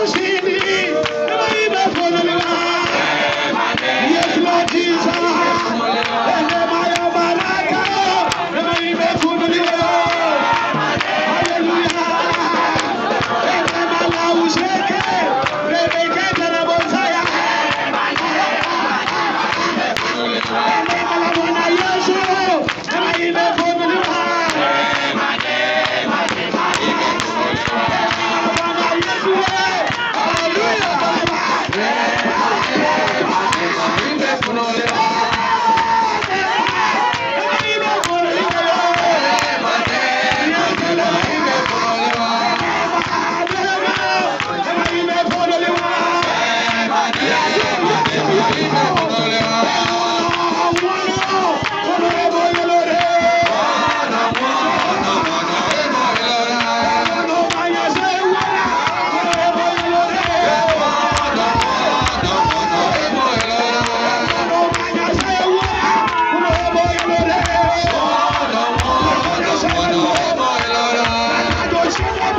Hoje me Let's go.